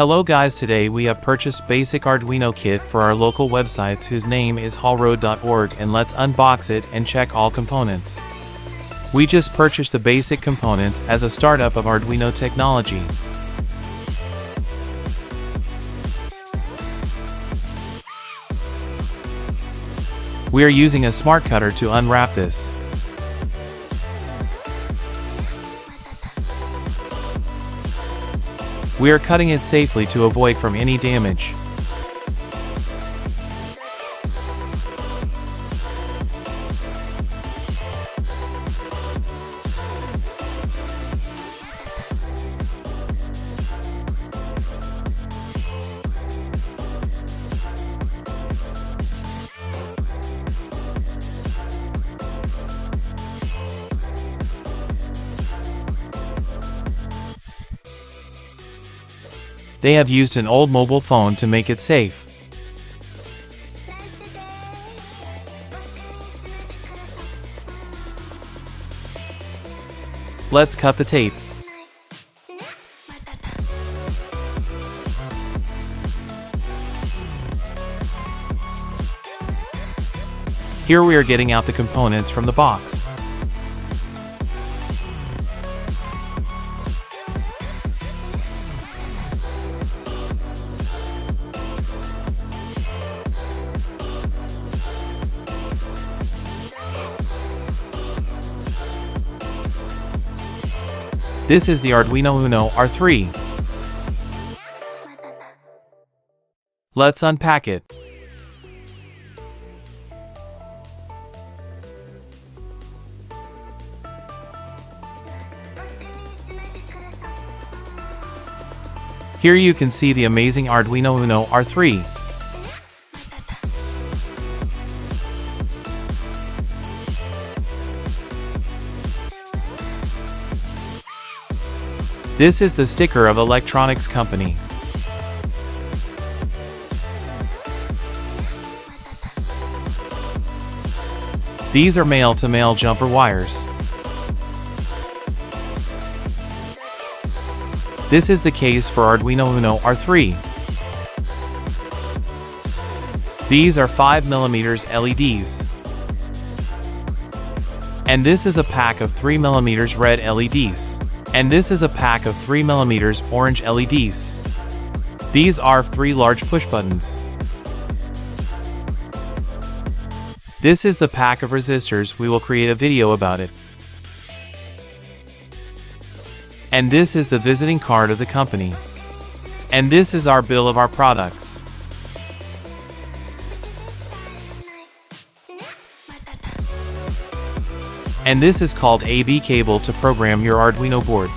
Hello guys today we have purchased basic Arduino kit for our local websites whose name is hallroad.org and let's unbox it and check all components. We just purchased the basic components as a startup of Arduino technology. We are using a smart cutter to unwrap this. We are cutting it safely to avoid from any damage. They have used an old mobile phone to make it safe. Let's cut the tape. Here we are getting out the components from the box. This is the Arduino Uno R3. Let's unpack it. Here you can see the amazing Arduino Uno R3. This is the sticker of electronics company. These are male-to-male -male jumper wires. This is the case for Arduino Uno R3. These are 5mm LEDs. And this is a pack of 3mm red LEDs. And this is a pack of 3mm orange LEDs. These are three large push buttons. This is the pack of resistors, we will create a video about it. And this is the visiting card of the company. And this is our bill of our products. And this is called AB cable to program your Arduino board.